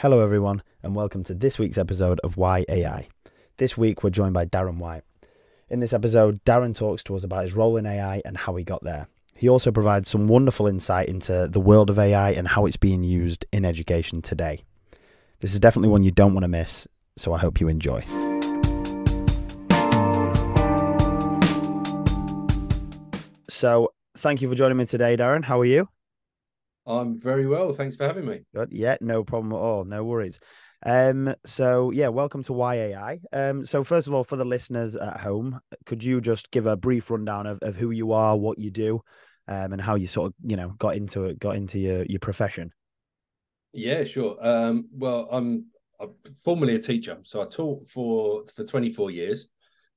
Hello, everyone, and welcome to this week's episode of Y-AI. This week, we're joined by Daren White. In this episode, Daren talks to us about his role in AI and how he got there. He also provides some wonderful insight into the world of AI and how it's being used in education today. This is definitely one you don't want to miss, so I hope you enjoy. So, thank you for joining me today, Daren. How are you? I'm very well. Thanks for having me. Good. Yeah, no problem at all. No worries. Um, so yeah, welcome to Y-AI. Um, so first of all, for the listeners at home, could you just give a brief rundown of, of who you are, what you do, um, and how you sort of you know got into it, got into your your profession? Yeah, sure. Um, well, I'm, I'm formerly a teacher, so I taught for for 24 years.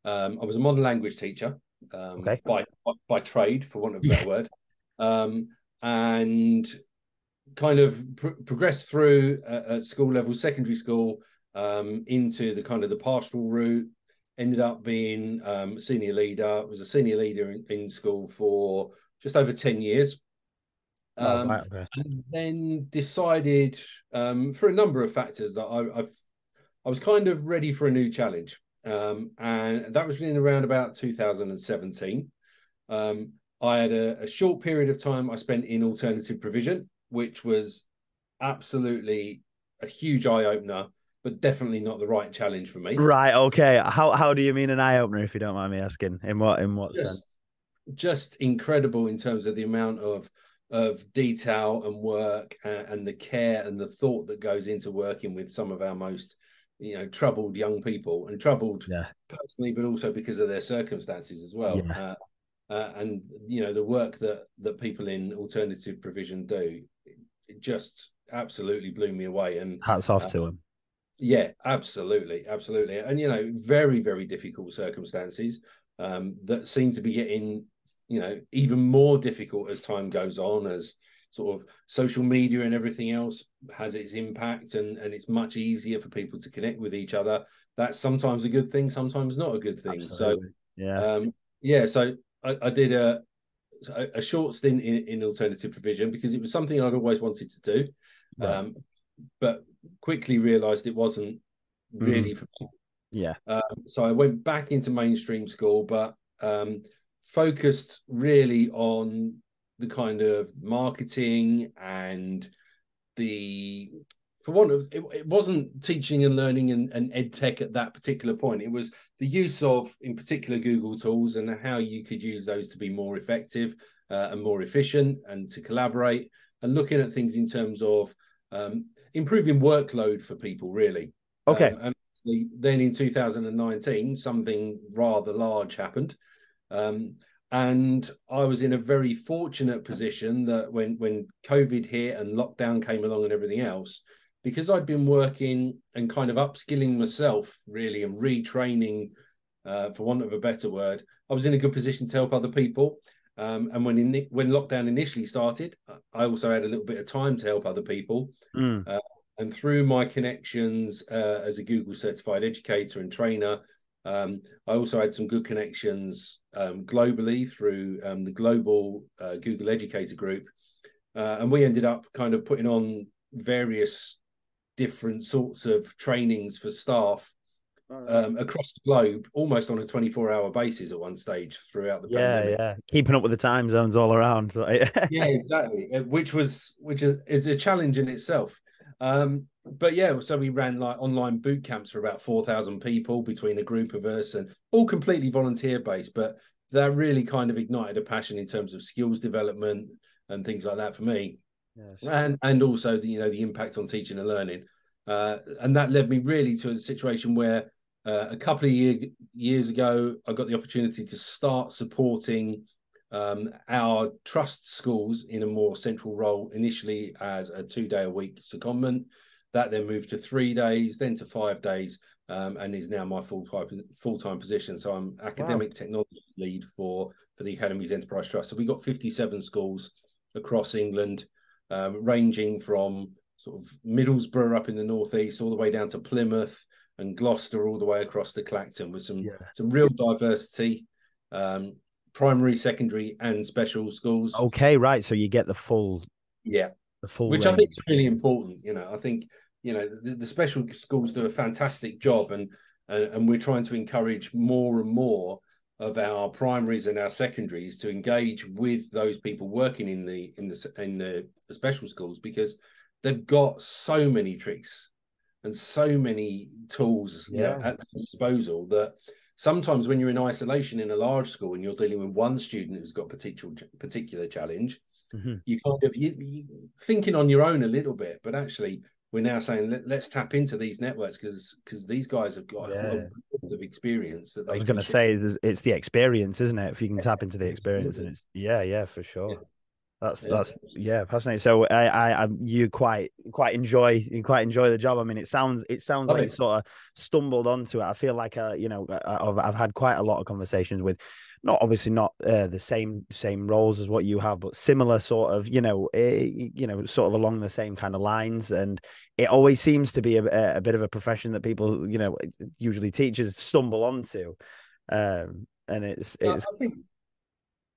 Um, I was a modern language teacher um, Okay. by, by trade, for want of a better word, um, and kind of pr- progressed through at, at school level, secondary school, um, into the kind of the pastoral route. Ended up being um, senior leader. Was a senior leader in, in school for just over 10 years. Oh, Um, right, okay. and then decided um, for a number of factors that I, I've I was kind of ready for a new challenge, um, and that was in around about 2017. Um, I had a, a short period of time I spent in alternative provision, which was absolutely a huge eye opener, but definitely not the right challenge for me. Right. Okay. How how do you mean an eye opener, if you don't mind me asking? In what in what sense? just just incredible in terms of the amount of of detail and work and, and the care and the thought that goes into working with some of our most you know troubled young people and troubled Yeah. personally but also because of their circumstances as well Yeah. uh, uh, and you know the work that that people in alternative provision do it, just absolutely blew me away and Hats off Uh, to him. yeah, absolutely, absolutely, and you know, very, very difficult circumstances um, that seem to be getting, you know, even more difficult as time goes on, as sort of social media and everything else has its impact, and and it's much easier for people to connect with each other. That's sometimes a good thing, sometimes not a good thing. Absolutely. So, yeah. um, yeah, so I, I did a a short stint in, in alternative provision because it was something I'd always wanted to do Right. um, but quickly realised it wasn't really for me. yeah. Um, so I went back into mainstream school, but um, focused really on the kind of marketing and the for one of it, it wasn't teaching and learning and, and ed tech at that particular point. It was the use of in particular google tools and how you could use those to be more effective uh, and more efficient and to collaborate and looking at things in terms of um, improving workload for people really. Okay. um, and then in 2019 something rather large happened. Um, and I was in a very fortunate position that when when COVID hit and lockdown came along and everything else, because I'd been working and kind of upskilling myself really and retraining, uh, for want of a better word, I was in a good position to help other people. Um, and when in, when lockdown initially started, I also had a little bit of time to help other people. Mm. And through my connections uh, as a Google certified educator and trainer, um, I also had some good connections um, globally through um, the global uh, Google Educator Group. Uh, and we ended up kind of putting on various different sorts of trainings for staff um, across the globe, almost on a 24 hour basis at one stage throughout the yeah, pandemic. yeah. Keeping up with the time zones all around. So, yeah, exactly. Uh, Which was which is is a challenge in itself. Um, but yeah, so we ran like online boot camps for about four thousand people between a group of us, and all completely volunteer based. But that really kind of ignited a passion in terms of skills development and things like that for me, Yes. and and also the you know the impact on teaching and learning. Uh, and that led me really to a situation where uh, a couple of year, years ago, I got the opportunity to start supporting um, our trust schools in a more central role, initially as a two day a week secondment. That then moved to three days, then to five days, um, and is now my full time full time position. So I'm academic technology lead for for the Academies Enterprise Trust. So we got 57 schools across England, um, ranging from sort of Middlesbrough up in the northeast, all the way down to Plymouth and Gloucester, all the way across to Clacton, with some Yeah. some real diversity. Um, primary, secondary, and special schools. Okay, right. So you get the full Yeah, the full which I think is really important. You know, I think you know the, the special schools do a fantastic job, and, and and we're trying to encourage more and more of our primaries and our secondaries to engage with those people working in the in the in the, special schools because they've got so many tricks and so many tools yeah. know, at their disposal that sometimes when you're in isolation in a large school and you're dealing with one student who's got a particular particular challenge, mm-hmm. you kind of you, you, thinking on your own a little bit, but actually we're now saying Let, us tap into these networks because because these guys have got yeah. a lot of experience that they. I was going to say it's the experience, isn't it? If you can tap into the experience, and it's yeah, yeah, for sure. Yeah. That's that's yeah, fascinating. So I, I, I, you quite quite enjoy you quite enjoy the job. I mean, it sounds it sounds like you sort of stumbled onto it. I feel like uh, you know, I've I've had quite a lot of conversations with, not obviously not uh, the same same roles as what you have, but similar sort of you know, uh, you know, sort of along the same kind of lines. And it always seems to be a, a bit of a profession that people you know, usually teachers stumble onto. Um, and it's it's. I think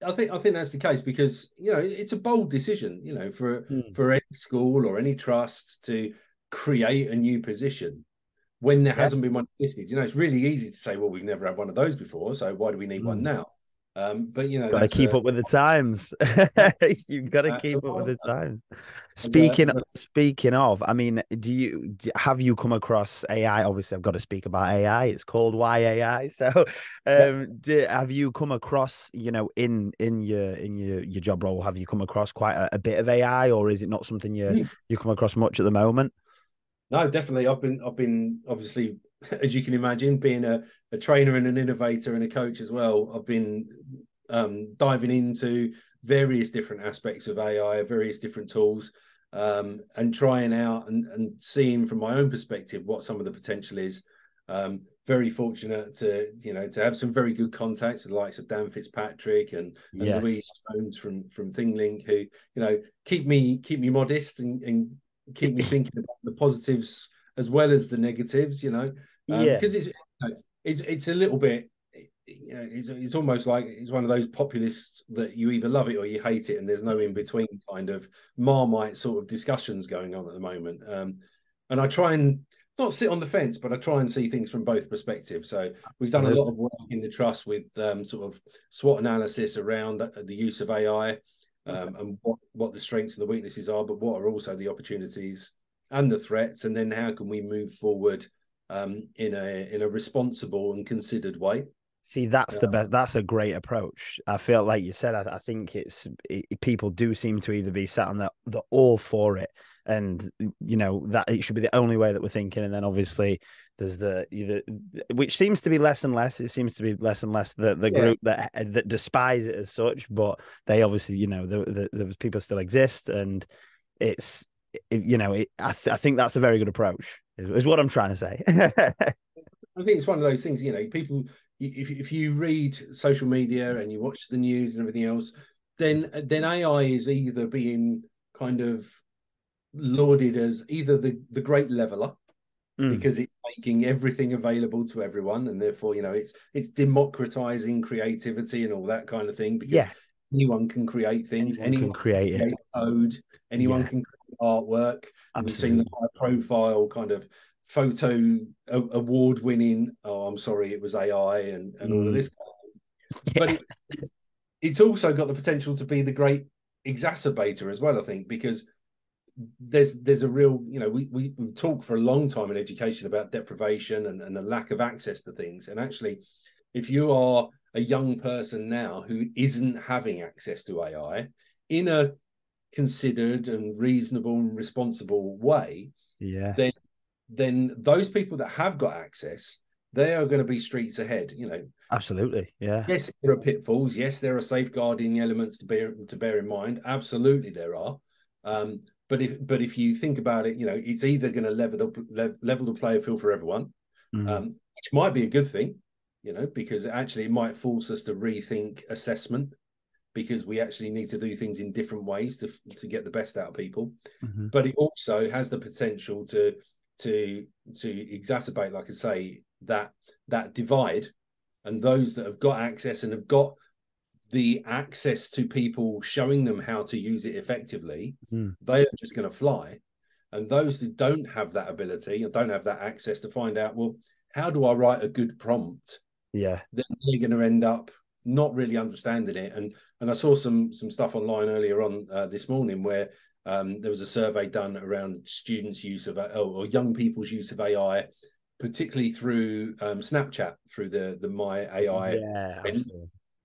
I think I think that's the case because you know it's a bold decision, you know, for mm. for any school or any trust to create a new position when there yeah. hasn't been one existed. You know, it's really easy to say, well, we've never had one of those before, so why do we need mm. one hmm. now? Um, but you know, got to keep up with the times. You've got to keep up with the times. Speaking of, speaking of, I mean, do you do, have you come across AI? Obviously, I've got to speak about AI. It's called Y-AI. So, um, yeah. do, have you come across, you know, in in your in your your job role, have you come across quite a, a bit of AI, or is it not something you mm. you come across much at the moment? No, definitely. I've been I've been obviously as you can imagine, being a, a trainer and an innovator and a coach as well, I've been um, diving into various different aspects of AI, various different tools, um, and trying out and, and seeing from my own perspective what some of the potential is. Um, very fortunate to you know to have some very good contacts with the likes of Dan Fitzpatrick and, and yes. Louise Jones from from ThingLink who you know keep me keep me modest and, and keep me thinking about the positives as well as the negatives, you know, um, yeah, because it's it's it's a little bit. You know, it's, it's almost like it's one of those populists that you either love it or you hate it, and there's no in between kind of marmite sort of discussions going on at the moment. Um, and I try and not sit on the fence, but I try and see things from both perspectives. So we've done a lot of work in the trust with um, sort of SWOT analysis around the use of AI um, and what, what the strengths and the weaknesses are, but what are also the opportunities and the threats, and then how can we move forward um, in a in a responsible and considered way. See, that's the best. That's a great approach. I feel like you said. I, I think it's it, people do seem to either be sat on the the all for it, and you know that it should be the only way that we're thinking, and then obviously there's the either which seems to be less and less. It seems to be less and less the the yeah. group that that despise it as such, but they obviously you know the the, the people still exist, and it's it, you know it, I th- I think that's a very good approach is, is what I'm trying to say. I think it's one of those things, you know, people, if, if you read social media and you watch the news and everything else, then then AI is either being kind of lauded as either the, the great leveler, mm. because it's making everything available to everyone, and therefore, you know, it's it's democratizing creativity and all that kind of thing. Because yeah. anyone can create things, anyone, anyone can create, create code, anyone yeah. can artwork. We've seen the high profile kind of photo award winning. Oh, I'm sorry, it was AI and, and mm. all of mm. this. But it, it's also got the potential to be the great exacerbator as well, I think, because there's there's a real you know we, we we talk for a long time in education about deprivation and, and the lack of access to things and actually if you are a young person now who isn't having access to ai in a considered and reasonable and responsible way, yeah, then then those people that have got access, they are going to be streets ahead. You know, absolutely, yeah. Yes, there are pitfalls. Yes, there are safeguarding elements to bear to bear in mind. Absolutely, there are. Um, but if but if you think about it, you know, it's either going to level the level the player field for everyone, mm. um, which might be a good thing, you know, because it actually it might force us to rethink assessment because we actually need to do things in different ways to to get the best out of people. Mm-hmm. But it also has the potential to to to exacerbate, like I say, that that divide, and those that have got access and have got the access to people showing them how to use it effectively, mm. they are just going to fly. And those that don't have that ability and don't have that access to find out, well, how do I write a good prompt? Yeah. Then they're going to end up not really understanding it. And and I saw some some stuff online earlier on uh, this morning where um, there was a survey done around students' use of or young people's use of AI, particularly through um, Snapchat, through the the My AI. Yeah.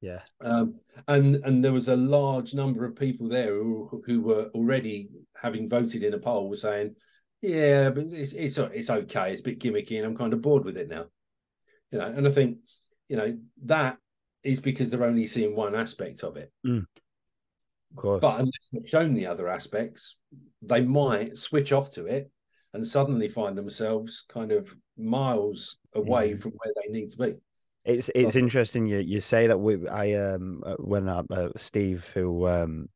Yeah. Um, and and there was a large number of people there who who were already having voted in a poll were saying, yeah, but it's it's it's okay. It's a bit gimmicky, and I'm kind of bored with it now. You know, and I think you know that is because they're only seeing one aspect of it. Mm. Of course. But unless they're shown the other aspects, they might switch off to it and suddenly find themselves kind of miles away mm. from where they need to be. It's it's so, interesting you you say that we I um uh, when uh, uh, Steve who um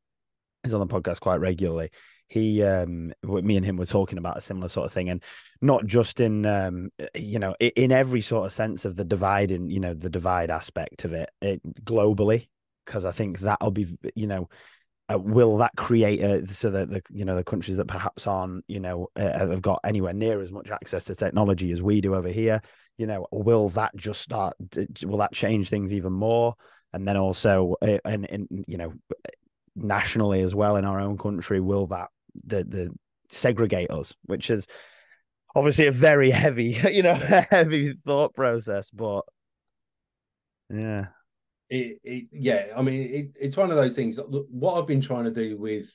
is on the podcast quite regularly he um me and him were talking about a similar sort of thing and not just in um you know in every sort of sense of the divide in you know the divide aspect of it, it globally because i think that'll be you know uh, will that create a, so that the you know the countries that perhaps aren't you know uh, have got anywhere near as much access to technology as we do over here you know will that just start will that change things even more? And then also uh, and, and you know nationally as well in our own country will that the the segregate us which is obviously a very heavy you know heavy thought process but yeah. It, it yeah i mean it, it's one of those things what i've been trying to do with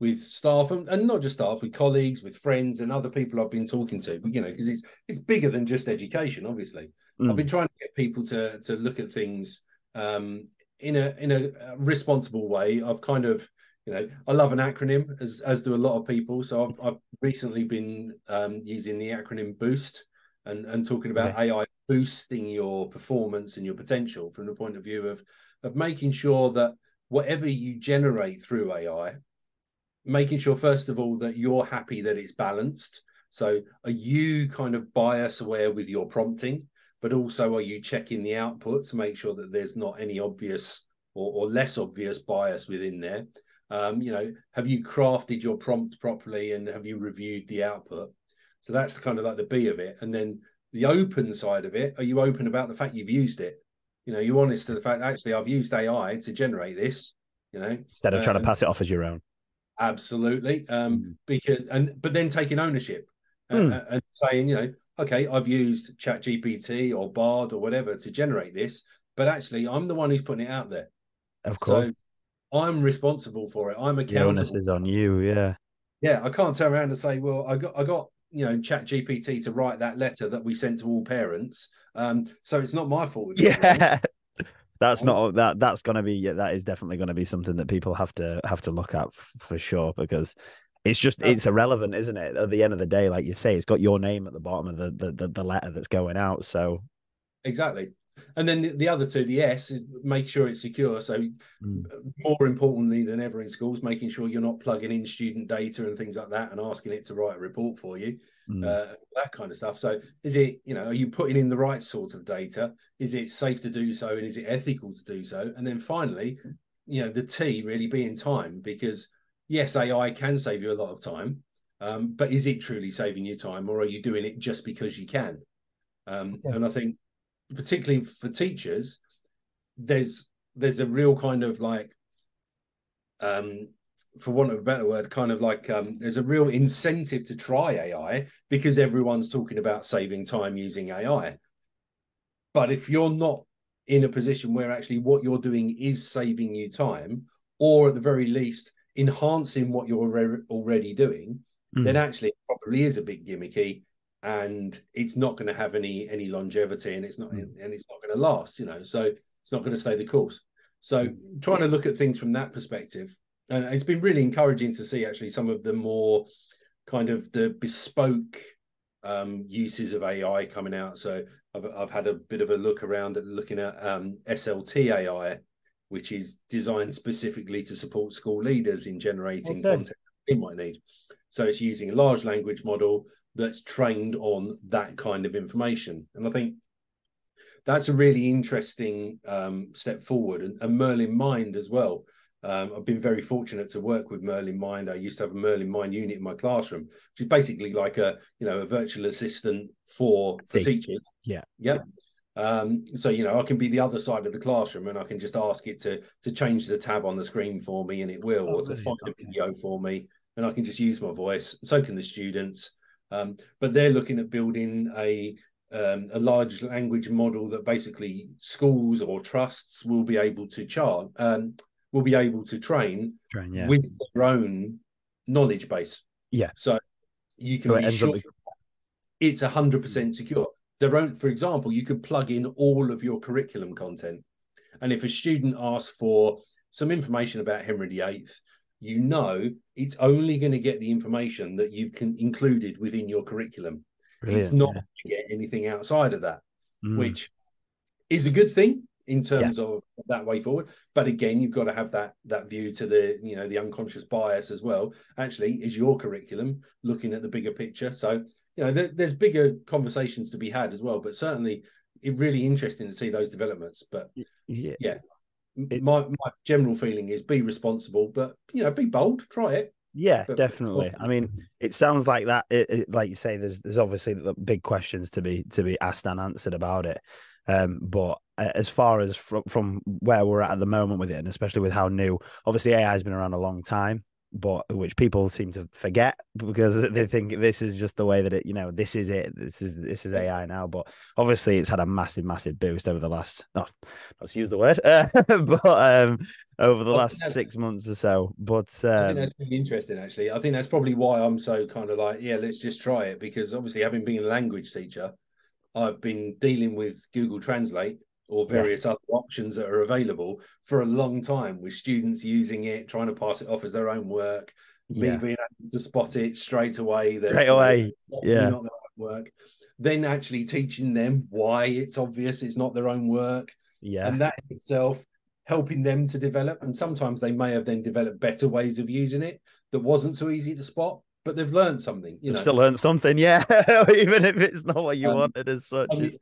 with staff and, and not just staff with colleagues with friends and other people i've been talking to you know because it's it's bigger than just education obviously. Mm. i've been trying to get people to to look at things um in a in a responsible way. I've kind of you know i love an acronym as as do a lot of people so i've, I've recently been um using the acronym boost and and talking about okay. ai boosting your performance and your potential from the point of view of of making sure that whatever you generate through AI, making sure first of all that you're happy that it's balanced. So are you kind of bias aware with your prompting, but also are you checking the output to make sure that there's not any obvious or, or less obvious bias within there? Um, you know, have you crafted your prompt properly and have you reviewed the output? So that's the kind of like the B of it. And then the open side of it, are you open about the fact you've used it? You know, you're honest to the fact actually I've used AI to generate this. You know, instead of trying to pass it off as your own. Absolutely, um, mm. because and but then taking ownership mm. uh, and saying, you know, okay, I've used Chat GPT or Bard or whatever to generate this, but actually I'm the one who's putting it out there. Of course. So I'm responsible for it. I'm accountable. The onus is on you. Yeah. Yeah, I can't turn around and say, well, I got I got you know chat gpt to write that letter that we sent to all parents um so it's not my fault yeah that's um, not that that's gonna be yeah, that is definitely gonna be something that people have to have to look at for sure because it's just it's irrelevant isn't it at the end of the day like you say it's got your name at the bottom of the, the, the letter that's going out so exactly and then the other two, the S is make sure it's secure. So mm. more importantly than ever in schools, making sure you're not plugging in student data and things like that and asking it to write a report for you, mm. uh, that kind of stuff. So is it, you know, are you putting in the right sort of data? Is it safe to do so? And is it ethical to do so? And then finally, you know, the T really being time because yes, AI can save you a lot of time. Um, but is it truly saving you time or are you doing it just because you can? Um, yeah. And I think particularly for teachers, there's there's a real kind of like um for want of a better word, kind of like um, there's a real incentive to try AI because everyone's talking about saving time using AI. But if you're not in a position where actually what you're doing is saving you time, or at the very least enhancing what you're already doing, mm. then actually it probably is a bit gimmicky and it's not going to have any any longevity and it's not mm. and it's not going to last you know so it's not going to stay the course so trying to look at things from that perspective and it's been really encouraging to see actually some of the more kind of the bespoke um, uses of AI coming out. So I've, I've had a bit of a look around at looking at um, SLT AI, which is designed specifically to support school leaders in generating okay. content they might need. So it's using a large language model that's trained on that kind of information. And I think that's a really interesting um, step forward. And, and Merlyn Mind as well. Um, I've been very fortunate to work with Merlyn Mind. I used to have a Merlyn Mind unit in my classroom, which is basically like a you know a virtual assistant for for teachers. Yeah, yeah. Um, so you know, I can be the other side of the classroom, and I can just ask it to to change the tab on the screen for me, and it will, oh, or to find okay. a video for me, and I can just use my voice. So can the students. Um, but they're looking at building a um, a large language model that basically schools or trusts will be able to chart um, will be able to train, train yeah. with their own knowledge base. Yeah. So you can so be sure it's a hundred percent secure. Their own, for example, you could plug in all of your curriculum content, and if a student asks for some information about Henry VIII, you know it's only going to get the information that you've con- included within your curriculum. Brilliant, it's not yeah. going to get anything outside of that, mm. which is a good thing in terms yeah. of that way forward. But again, you've got to have that that view to the you know the unconscious bias as well. Actually, is your curriculum looking at the bigger picture? So you know there, there's bigger conversations to be had as well. But certainly, it's really interesting to see those developments. But yeah, yeah. It, my my general feeling is be responsible, but you know be bold, try it. Yeah, but, definitely. I mean, it sounds like that. It, it, like you say, there's there's obviously big questions to be to be asked and answered about it. Um, but uh, as far as from, from where we're at at the moment with it, and especially with how new, obviously AI has been around a long time, but which people seem to forget because they think this is just the way that it, you know, this is it. This is this is AI now. But obviously, it's had a massive, massive boost over the last. Oh, let's use the word, uh, but um, over the last six months or so. But I think um, that's really interesting. Actually, I think that's probably why I'm so kind of like, yeah, let's just try it because obviously, having been a language teacher I've been dealing with Google Translate or various yes. other options that are available for a long time with students using it, trying to pass it off as their own work, me being able to spot it straight away. That straight away, yeah. Not their own work. Then actually teaching them why it's obvious it's not their own work. Yeah. And that itself helping them to develop. And sometimes they may have then developed better ways of using it that wasn't so easy to spot but they've learned something. You they've know, still learned something, yeah. Even if it's not what you um, wanted as such. I mean,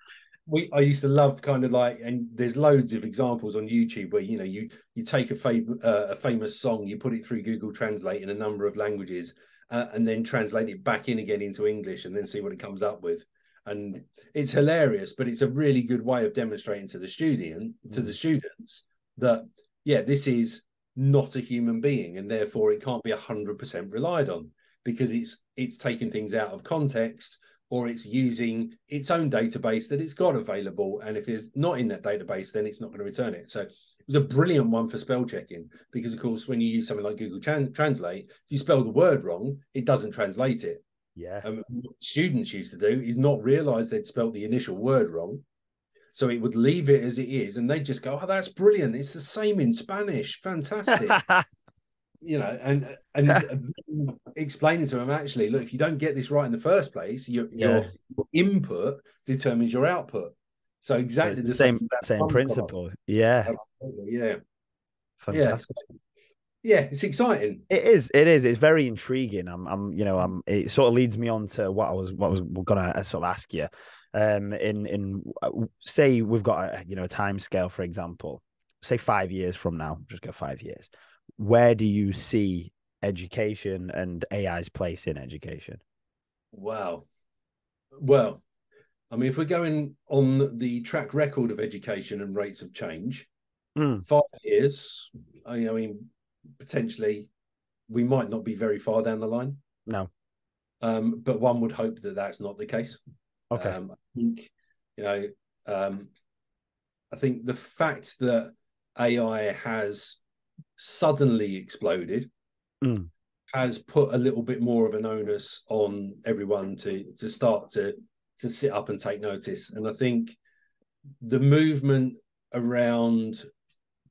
we I used to love kind of like, and there's loads of examples on YouTube where you know you you take a fav- uh, a famous song, you put it through Google Translate in a number of languages, uh, and then translate it back in again into English, and then see what it comes up with. And it's hilarious, but it's a really good way of demonstrating to the student to the mm. students that yeah, this is not a human being, and therefore it can't be hundred percent relied on because it's it's taking things out of context or it's using its own database that it's got available. And if it's not in that database, then it's not going to return it. So it was a brilliant one for spell checking because, of course, when you use something like Google Tran- Translate, if you spell the word wrong, it doesn't translate it. Yeah. Um, what students used to do is not realize they'd spelled the initial word wrong. So it would leave it as it is, and they'd just go, "Oh, that's brilliant! It's the same in Spanish. Fantastic!" you know, and and explaining to them actually, look, if you don't get this right in the first place, your, yeah. your input determines your output. So exactly so the, the, same same principle. Yeah. Absolutely. Yeah. Fantastic. Yeah. yeah, it's exciting. It is. It is. It's very intriguing. I'm. I'm. You know. I'm. It sort of leads me on to what I was. What I was gonna uh, sort of ask you. Um. In. In. Uh, say we've got a. You know. A time scale, for example. Say five years from now. Just go five years where do you see education and AI's place in education? Wow. Well, I mean, if we're going on the track record of education and rates of change, mm. five years, I mean, potentially we might not be very far down the line. No. Um, but one would hope that that's not the case. Okay. Um, I think, you know, um, I think the fact that AI has suddenly exploded mm. has put a little bit more of an onus on everyone to to start to to sit up and take notice. And I think the movement around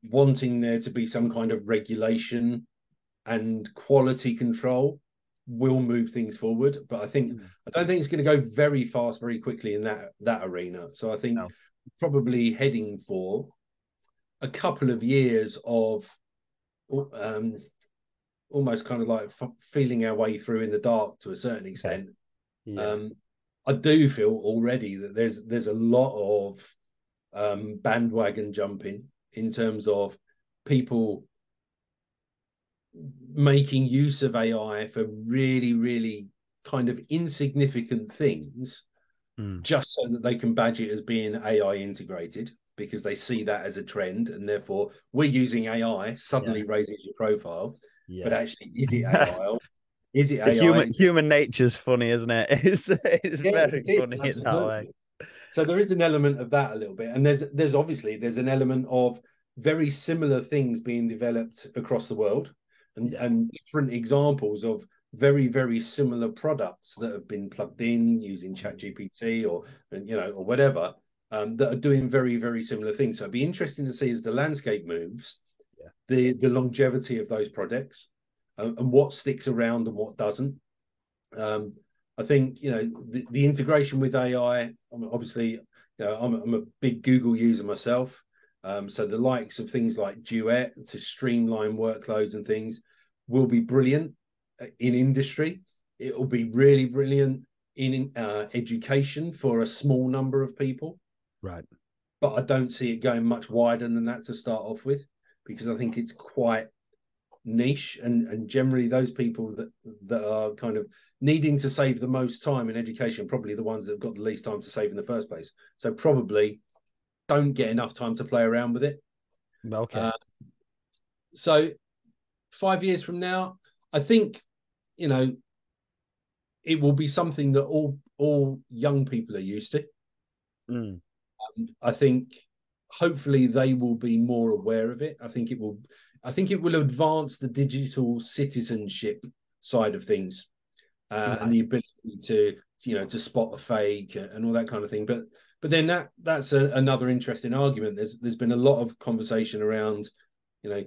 wanting there to be some kind of regulation and quality control will move things forward but i think mm. i don't think it's going to go very fast very quickly in that that arena so i think no. probably heading for a couple of years of um, almost kind of like f- feeling our way through in the dark to a certain extent. Yeah. Um, I do feel already that there's there's a lot of um, bandwagon jumping in terms of people making use of AI for really, really kind of insignificant things, Mm. just so that they can badge it as being AI integrated because they see that as a trend, and therefore we're using AI suddenly raises your profile. Yeah. But actually, is it AI? is it AI? human human nature's funny, isn't it? It's it's Yeah, very it funny in that way. So there is an element of that a little bit, and there's there's obviously there's an element of very similar things being developed across the world, and Yeah. and different examples of very very similar products that have been plugged in using mm. ChatGPT or and you know or whatever um, that are doing very very similar things. So it'd be interesting to see as the landscape moves, Yeah. the the longevity of those projects uh, and what sticks around and what doesn't. Um, I think you know the, the integration with AI. Obviously, you know, I'm, I'm a big Google user myself. Um, so the likes of things like Duet to streamline workloads and things will be brilliant uh, in industry. It will be really brilliant in uh, education for a small number of people. Right. But I don't see it going much wider than that to start off with, because I think it's quite niche and and generally those people that that are kind of needing to save the most time in education probably the ones that have got the least time to save in the first place so probably don't get enough time to play around with it Okay. Uh, so five years from now i think you know it will be something that all all young people are used to Mm. I think hopefully they will be more aware of it. I think it will I think it will advance the digital citizenship side of things uh, and the ability to you know to spot a fake and all that kind of thing. But but then that that's a, another interesting argument. There's there's been a lot of conversation around you know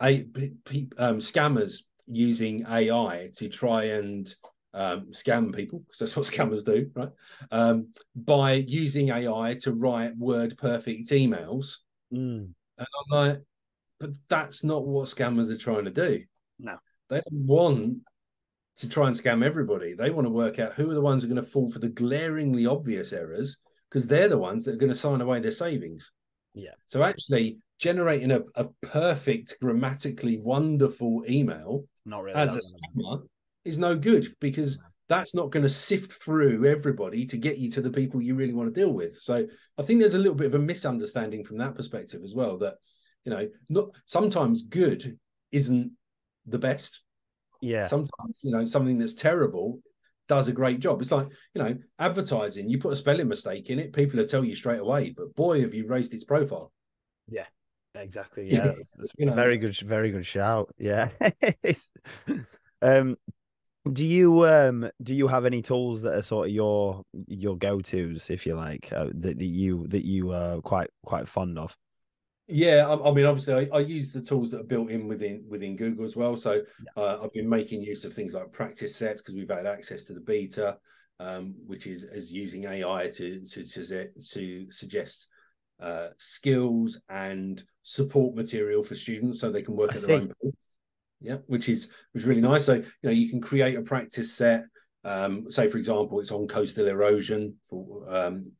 a, pe- um, scammers using AI to try and um, scam people because that's what scammers do, right? Um, by using AI to write word perfect emails. Mm. And I'm like, but that's not what scammers are trying to do. No. They don't want to try and scam everybody. They want to work out who are the ones who are going to fall for the glaringly obvious errors because they're the ones that are going to sign away their savings. Yeah. So actually generating a, a perfect, grammatically wonderful email Not really. as a scammer is no good because that's not going to sift through everybody to get you to the people you really want to deal with. So I think there's a little bit of a misunderstanding from that perspective as well. That you know, not sometimes good isn't the best. yeah. Sometimes you know something that's terrible does a great job. It's like you know advertising. You put a spelling mistake in it, people will tell you straight away. But boy, have you raised its profile. Yeah. Exactly. Yeah. That's, that's You know. very good. Very good shout. Yeah. Um, do you um do you have any tools that are sort of your your go tos, if you like, uh, that, that you that you are quite quite fond of? Yeah, I, I mean, obviously, I, I use the tools that are built in within within Google as well. So uh, I've been making use of things like practice sets because we've had access to the beta, um, which is is using AI to to to, to suggest uh, skills and support material for students so they can work I at their own pace. Yeah, which is which is really nice. So you know, you can create a practice set. Um, say, for example, it's on coastal erosion, for, um,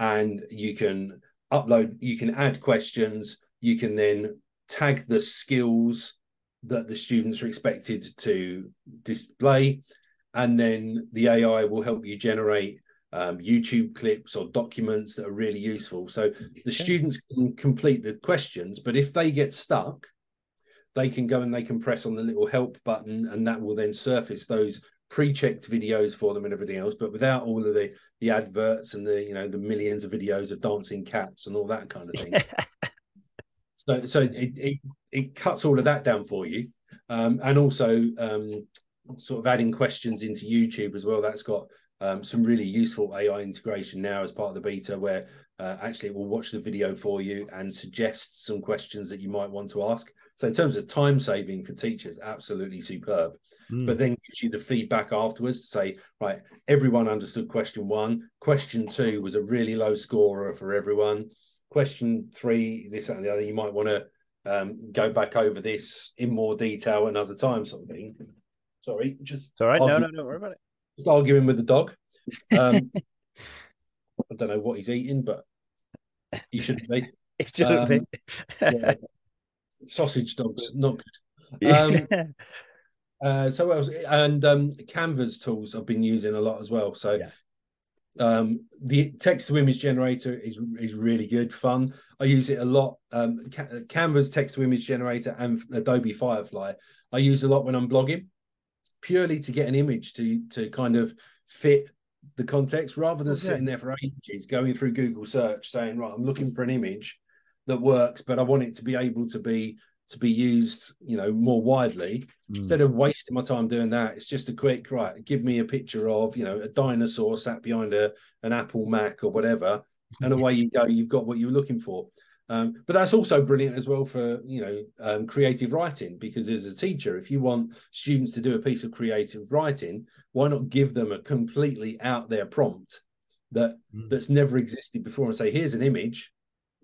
and you can upload you can add questions you can then tag the skills that the students are expected to display and then the ai will help you generate um, youtube clips or documents that are really useful so the students can complete the questions but if they get stuck they can go and they can press on the little help button and that will then surface those pre-checked videos for them and everything else. But without all of the the adverts and the you know the millions of videos of dancing cats and all that kind of thing. So so it, it it cuts all of that down for you. Um and also um sort of adding questions into youtube as well. That's got um, some really useful ai integration now as part of the beta where uh, actually it will watch the video for you and suggest some questions that you might want to ask so in terms of time saving for teachers absolutely superb Mm. but then gives you the feedback afterwards to say, right, everyone understood question one. Question two was a really low scorer for everyone. Question three, this that, and the other, you might want to um, go back over this in more detail another time, sort of thing. Sorry, just It's all right. No, argue- no, don't worry about it. just arguing with the dog. Um, I don't know what he's eating, but he shouldn't be. It's just Um, me. Yeah. Sausage dogs, not good. Um, uh, so what else? And um, Canva's tools I've been using a lot as well. So Yeah. um, the text to image generator is is really good fun. I use it a lot. Um, Ca- Canva's text to image generator and Adobe Firefly. I use a lot when I'm blogging, purely to get an image to to kind of fit the context rather than Okay. sitting there for ages going through Google search saying right I'm looking for an image that works but I want it to be able to be to be used you know more widely Mm. instead of wasting my time doing that it's just a quick right give me a picture of you know a dinosaur sat behind a an apple mac or whatever and away you go you've got what you were looking for um, but that's also brilliant as well for you know um, creative writing because as a teacher if you want students to do a piece of creative writing why not give them a completely out there prompt that Mm. that's never existed before and say here's an image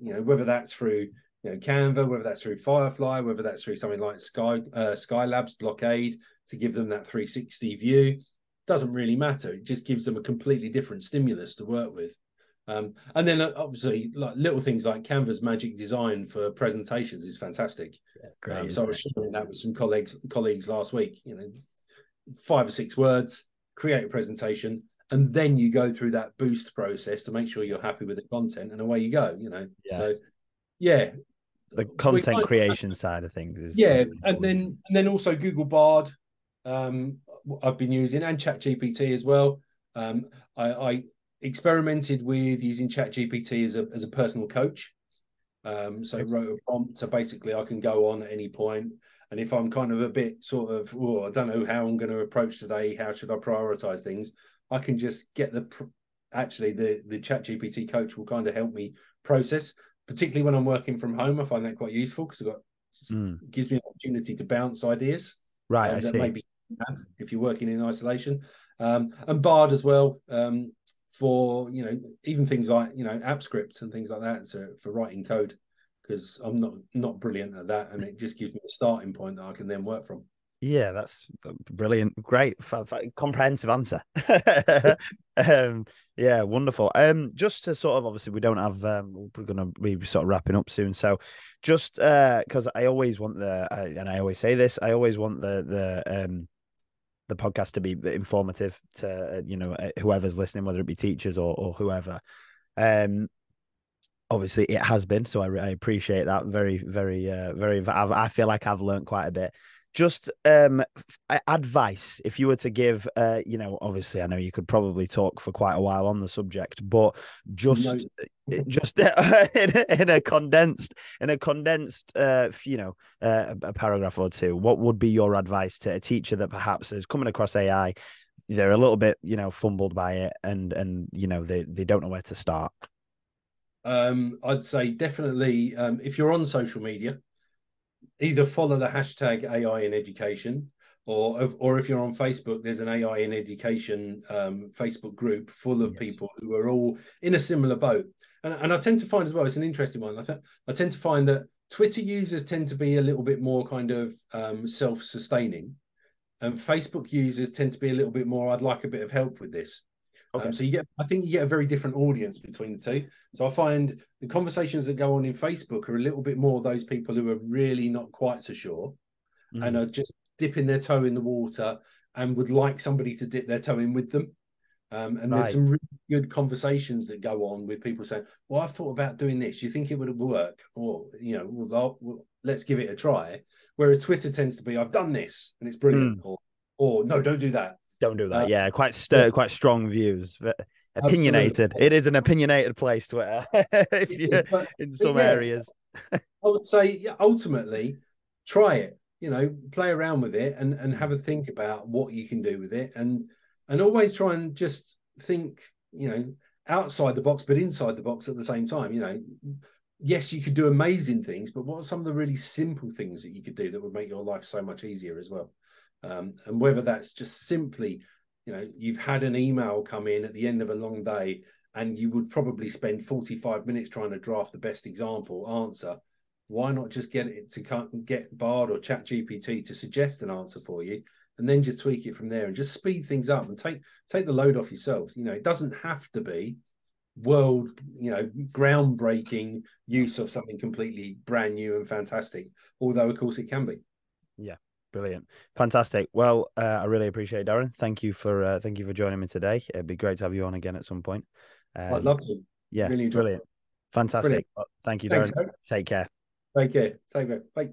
you know whether that's through you know canva whether that's through firefly whether that's through something like sky uh, skylabs blockade to give them that 360 view doesn't really matter it just gives them a completely different stimulus to work with um, and then uh, obviously like little things like canva's magic design for presentations is fantastic Yeah, great. um, so I was sharing that with some colleagues colleagues last week. You know, five or six words, create a presentation, and then you go through that boost process to make sure you're happy with the content, and away you go. You know, Yeah. so yeah, the content of- creation side of things is yeah, really and then and then also Google Bard, um, I've been using and chat gpt as well. Um, I, I experimented with using ChatGPT as a as a personal coach. Um, so wrote a prompt. So basically, I can go on at any point, and if I'm kind of a bit sort of, oh, I don't know how I'm going to approach today. How should I prioritize things? I can just get the actually the the ChatGPT coach will kind of help me process, particularly when I'm working from home. I find that quite useful because I've got Mm. gives me an opportunity to bounce ideas right. um, I that see. maybe if you're working in isolation um, and bard as well um, for you know even things like you know app scripts and things like that so for writing code because i'm not not brilliant at that and it just gives me a starting point that i can then work from Yeah, that's brilliant. Great, comprehensive answer. um, yeah, wonderful. Um, just to sort of obviously we don't have um, we're gonna be sort of wrapping up soon. So just uh, because I always want the I, and I always say this, I always want the the um the podcast to be informative to uh, you know uh, whoever's listening, whether it be teachers or or whoever. Um, obviously it has been, so I, I appreciate that very very uh, very. I've, I feel like I've learned quite a bit just um advice if you were to give uh you know obviously i know you could probably talk for quite a while on the subject but just No. uh, just in, a, in a condensed in a condensed uh you know uh, a a paragraph or two what would be your advice to a teacher that perhaps is coming across ai they're a little bit you know fumbled by it and and you know they they don't know where to start um, i'd say definitely um, if you're on social media either follow the hashtag ai in education or or if you're on Facebook, there's an AI in education um, Facebook group full of Yes. people who are all in a similar boat. And, and I tend to find as well, it's an interesting one. I, th- I tend to find that Twitter users tend to be a little bit more kind of um, self-sustaining, and Facebook users tend to be a little bit more. I'd like a bit of help with this. Okay. Um, so you get, I think you get a very different audience between the two. So I find the conversations that go on in Facebook are a little bit more those people who are really not quite so sure Mm. and are just dipping their toe in the water and would like somebody to dip their toe in with them. Um, and Right. there's some really good conversations that go on with people saying, "Well, I've thought about doing this. You think it would work? Or you know, well, well, let's give it a try." Whereas Twitter tends to be, "I've done this and it's brilliant," or, "Or no, don't do that." Don't do that uh, yeah quite st- quite strong views Ve- opinionated Absolutely. it is an opinionated place twitter if you But in some yeah. areas I would say, yeah, ultimately, try it. You know, play around with it and and have a think about what you can do with it, and and always try and just think, you know, outside the box, but inside the box at the same time. You know, yes, you could do amazing things, but what are some of the really simple things that you could do that would make your life so much easier as well? Um, and whether that's just simply, you know, you've had an email come in at the end of a long day and you would probably spend 45 minutes trying to draft the best example answer why not just get it to get bard or chat gpt to suggest an answer for you and then just tweak it from there and just speed things up and take take the load off yourselves. You know it doesn't have to be world you know groundbreaking use of something completely brand new and fantastic although of course it can be. Yeah, brilliant, fantastic. Well, uh, I really appreciate it, Daren. Thank you for uh, thank you for joining me today. It'd be great to have you on again at some point. Um, I'd love to. Yeah, really brilliant, fantastic. Brilliant. Well, thank you, Daren. Thanks, Take care. Take care. Take care. Bye.